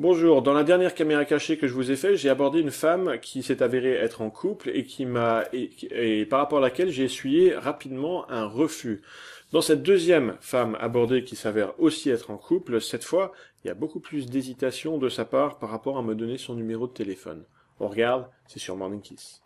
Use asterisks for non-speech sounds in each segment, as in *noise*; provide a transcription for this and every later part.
Bonjour, dans la dernière caméra cachée que je vous ai fait, j'ai abordé une femme qui s'est avérée être en couple et qui m'a et, par rapport à laquelle j'ai essuyé rapidement un refus. Dans cette deuxième femme abordée qui s'avère aussi être en couple, cette fois, il y a beaucoup plus d'hésitation de sa part par rapport à me donner son numéro de téléphone. On regarde, c'est sur Morning Kiss.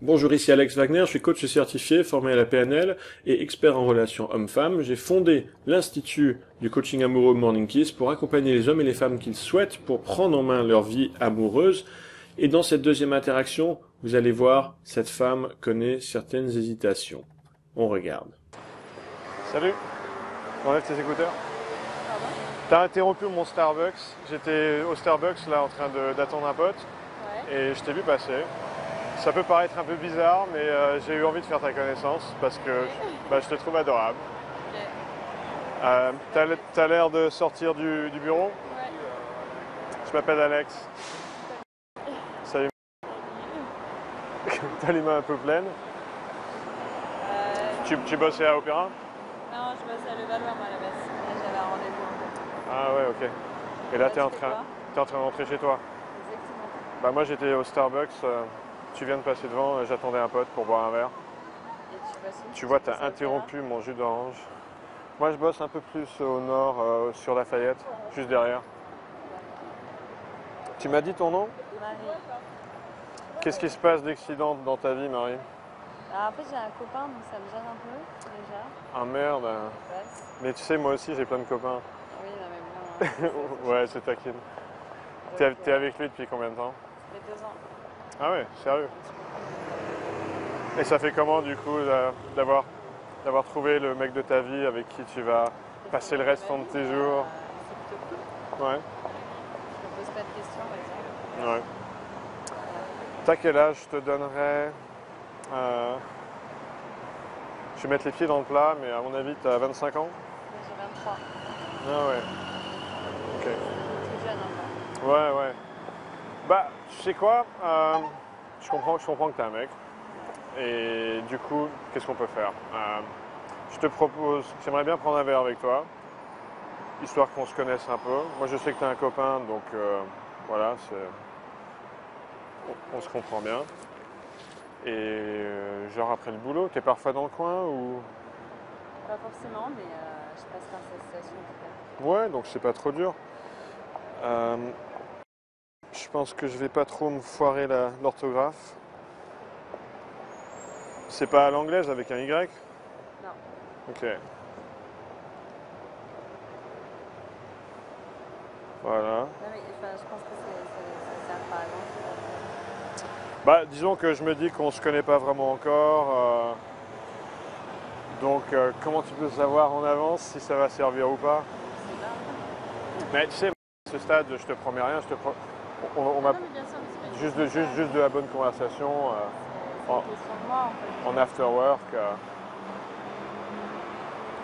Bonjour, ici Alex Wagner, je suis coach certifié, formé à la PNL et expert en relations hommes-femmes. J'ai fondé l'Institut du coaching amoureux Morning Kiss pour accompagner les hommes et les femmes qu'ils souhaitent pour prendre en main leur vie amoureuse. Et dans cette deuxième interaction, vous allez voir, cette femme connaît certaines hésitations. On regarde. Salut, enlève tes écouteurs. T'as interrompu mon Starbucks. J'étais au Starbucks là en train d'attendre un pote et je t'ai vu passer. Ça peut paraître un peu bizarre, mais euh, j'ai eu envie de faire ta connaissance parce que bah, je te trouve adorable. Euh, T'as l'air de sortir du, bureau? Ouais. Je m'appelle Alex. Salut. *laughs* T'as les mains un peu pleines? Euh, tu, tu, bossais à Opéra? Non, je bossais à Levallois moi à la base. J'avais un rendez-vous Ah ouais, ok. Et là, t'es en, train, es en train de rentrer chez toi? Exactement. Bah moi j'étais au Starbucks. Euh, tu viens de passer devant, j'attendais un pote pour boire un verre. tu, vois, tu as interrompu mon jus d'orange. Moi, je bosse un peu plus au nord, euh, sur Lafayette, juste derrière. Tu m'as dit ton nom? Marie. Qu'est-ce qui se passe d'accident dans ta vie, Marie? Alors, En fait, j'ai un copain, donc ça me gêne un peu, déjà. Ah merde Mais tu sais, moi aussi, j'ai plein de copains. Oui, non, mais bon. *laughs* ouais, c'est taquine. T'es es avec lui depuis combien de temps? Fait deux ans. Ah ouais, sérieux. Et ça fait comment du coup d'avoir d'avoir trouvé le mec de ta vie avec qui tu vas passer le restant de tes jours Ouais. Je me pose pas de questions, on va dire. Ouais. T'as quel âge? Je te donnerais euh, Je vais mettre les pieds dans le plat, mais à mon avis, tu as 25 ans J'ai 23. Ah ouais. Ok. Tu jeune encore. Ouais, ouais. Bah, tu sais quoi euh, je, comprends, je comprends que tu es un mec. Et du coup, qu'est-ce qu'on peut faire? Euh, Je te propose, j'aimerais bien prendre un verre avec toi, histoire qu'on se connaisse un peu. Moi, je sais que tu es un copain, donc euh, voilà, on, se comprend bien. Et genre après le boulot, tu es parfois dans le coin ou? Pas forcément, mais je passe par cette station. Ouais, donc c'est pas trop dur. Je pense que je vais pas trop me foirer l'orthographe. C'est pas à l'anglaise avec un Y? Non. Ok. Voilà. Non mais je pense que ça sert pas à grand Bah disons que je me dis qu'on se connaît pas vraiment encore. Euh, donc euh, comment tu peux savoir en avance si ça va servir ou pas? Mais tu sais, à ce stade, je te promets rien, je te promets on, on juste, de, juste, juste de la bonne conversation euh, en, moi, en, after work. Euh.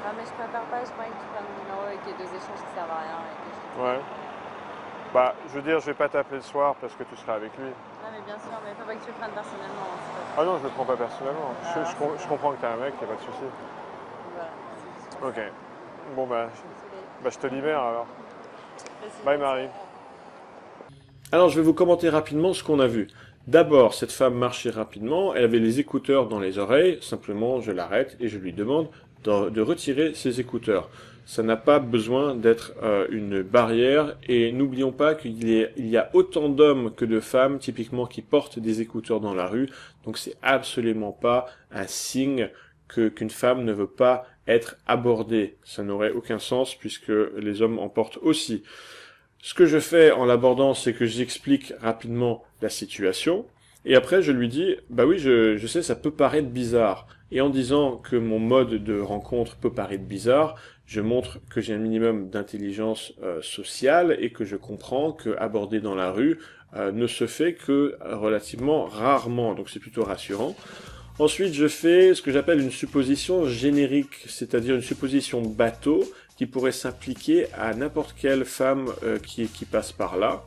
Ah, mais je préfère pas, je crois que tu prennes le numéro et qu'il y ait deux échanges qui servent à rien. Et ouais. Bah, je veux dire, je vais pas t'appeler le soir parce que tu seras avec lui. Non, mais bien sûr, mais il faut pas que tu le prennes personnellement. Ah non, je le prends pas personnellement. je, je, comprends que t'es un mec, y a pas de souci. Voilà. Ok. Bon, bah, bah, je te libère alors. Bye Marie. Alors je vais vous commenter rapidement ce qu'on a vu. D'abord, cette femme marchait rapidement, elle avait les écouteurs dans les oreilles, simplement je l'arrête et je lui demande de, retirer ses écouteurs. Ça n'a pas besoin d'être euh, une barrière et n'oublions pas qu'il y, a autant d'hommes que de femmes typiquement qui portent des écouteurs dans la rue, donc c'est absolument pas un signe qu'une femme ne veut pas être abordée. Ça n'aurait aucun sens puisque les hommes en portent aussi. Ce que je fais en l'abordant, c'est que j'explique rapidement la situation, et après je lui dis, bah oui, je, sais, ça peut paraître bizarre. Et en disant que mon mode de rencontre peut paraître bizarre, je montre que j'ai un minimum d'intelligence euh, sociale et que je comprends que aborder dans la rue euh, ne se fait que relativement rarement, donc c'est plutôt rassurant. Ensuite, je fais ce que j'appelle une supposition générique, c'est-à-dire une supposition bateau qui pourrait s'appliquer à n'importe quelle femme euh, qui, qui passe par là,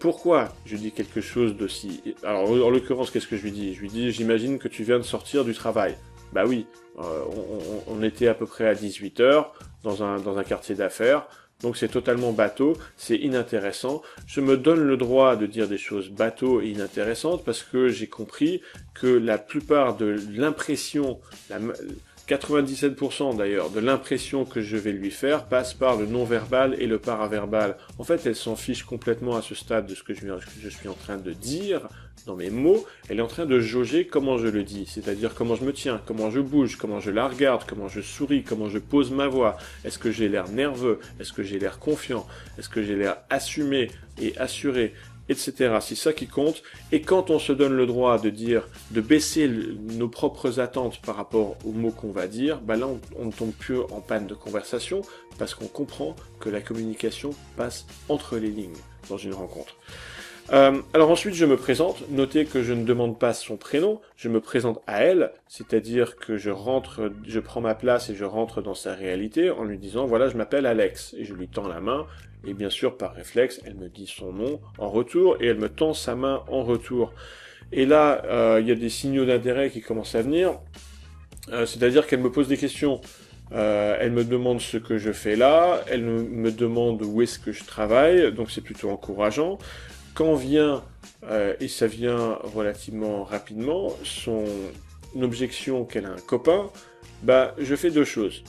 Pourquoi je dis quelque chose d'aussi... Alors, en l'occurrence, qu'est-ce que je lui dis? Je lui dis, j'imagine que tu viens de sortir du travail. Bah oui, euh, on, était à peu près à 18h dans un, dans un quartier d'affaires. Donc c'est totalement bateau, c'est inintéressant. Je me donne le droit de dire des choses bateau et inintéressantes parce que j'ai compris que la plupart de l'impression, 97% d'ailleurs de l'impression que je vais lui faire passe par le non-verbal et le paraverbal. En fait, elle s'en fiche complètement à ce stade de ce que je, suis en train de dire dans mes mots. Elle est en train de jauger comment je le dis, c'est-à-dire comment je me tiens, comment je bouge, comment je la regarde, comment je souris, comment je pose ma voix. Est-ce que j'ai l'air nerveux? Est-ce que j'ai l'air confiant? Est-ce que j'ai l'air assumé et assuré? Etc. C'est ça qui compte. Et quand on se donne le droit de dire, de baisser nos propres attentes par rapport aux mots qu'on va dire, bah là on, ne tombe plus en panne de conversation parce qu'on comprend que la communication passe entre les lignes dans une rencontre. Euh, alors ensuite, je me présente. Notez que je ne demande pas son prénom, je me présente à elle, c'est-à-dire que je rentre, je prends ma place et je rentre dans sa réalité en lui disant voilà, je m'appelle Alex et je lui tends la main et bien sûr, par réflexe, elle me dit son nom en retour et elle me tend sa main en retour. Et là, euh, il y a des signaux d'intérêt qui commencent à venir. Euh, c'est-à-dire qu'elle me pose des questions. Euh, elle me demande ce que je fais là. Elle me demande où est-ce que je travaille. Donc c'est plutôt encourageant. Quand vient, et ça vient relativement rapidement, son objection qu'elle a un copain, bah je fais deux choses.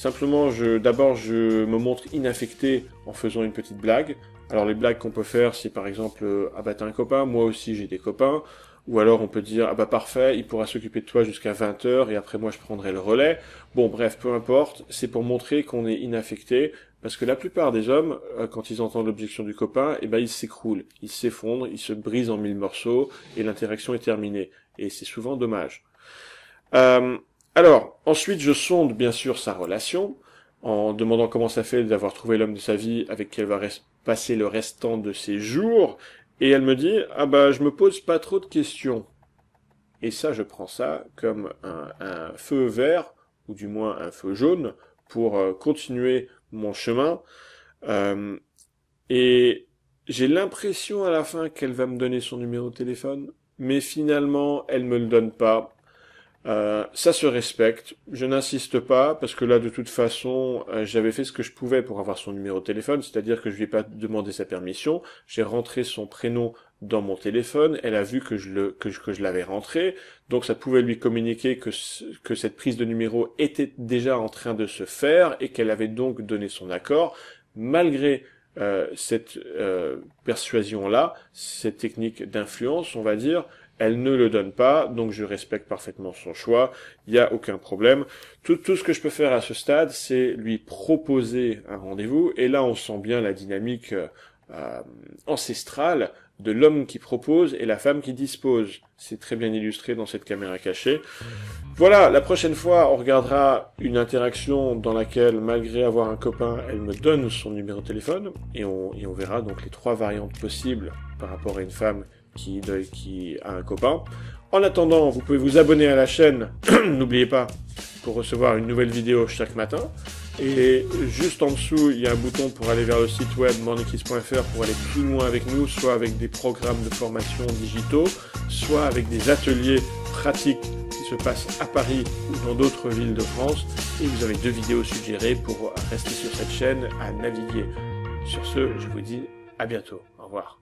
Simplement, je, d'abord, je me montre inaffecté en faisant une petite blague. Alors les blagues qu'on peut faire, c'est par exemple, euh, ah bah t'as un copain, moi aussi j'ai des copains. Ou alors on peut dire, ah bah parfait, il pourra s'occuper de toi jusqu'à 20h et après moi je prendrai le relais. Bon bref, peu importe, c'est pour montrer qu'on est inaffecté. Parce que la plupart des hommes, euh, quand ils entendent l'objection du copain, eh ben ils s'écroulent, ils s'effondrent, ils se brisent en mille morceaux et l'interaction est terminée. Et c'est souvent dommage. Euh, alors, ensuite, je sonde bien sûr sa relation, en demandant comment ça fait d'avoir trouvé l'homme de sa vie avec qui elle va passer le restant de ses jours, et elle me dit, ah bah, je me pose pas trop de questions. Et ça, je prends ça comme un, feu vert, ou du moins un feu jaune, pour euh, continuer mon chemin. Euh, et j'ai l'impression à la fin qu'elle va me donner son numéro de téléphone, mais finalement, elle me le donne pas. Euh, ça se respecte. Je n'insiste pas parce que là, de toute façon, euh, j'avais fait ce que je pouvais pour avoir son numéro de téléphone, c'est-à-dire que je lui ai pas demandé sa permission. J'ai rentré son prénom dans mon téléphone. Elle a vu que je l'avais rentré, donc ça pouvait lui communiquer que cette prise de numéro était déjà en train de se faire et qu'elle avait donc donné son accord, malgré euh, cette persuasion-là, cette technique d'influence, on va dire, elle ne le donne pas, donc je respecte parfaitement son choix, il n'y a aucun problème. Tout, ce que je peux faire à ce stade, c'est lui proposer un rendez-vous, et là on sent bien la dynamique euh, ancestrale de l'homme qui propose et la femme qui dispose. C'est très bien illustré dans cette caméra cachée. Voilà, la prochaine fois, on regardera une interaction dans laquelle, malgré avoir un copain, elle me donne son numéro de téléphone, et on, et on verra donc les trois variantes possibles par rapport à une femme qui, a un copain. En attendant, vous pouvez vous abonner à la chaîne, *clears throat* n'oubliez pas, pour recevoir une nouvelle vidéo chaque matin. Et juste en dessous, il y a un bouton pour aller vers le site web morningkiss.fr pour aller plus loin avec nous, soit avec des programmes de formation digitaux, soit avec des ateliers pratiques qui se passent à Paris ou dans d'autres villes de France. Et vous avez deux vidéos suggérées pour rester sur cette chaîne à naviguer. Sur ce, je vous dis à bientôt. Au revoir.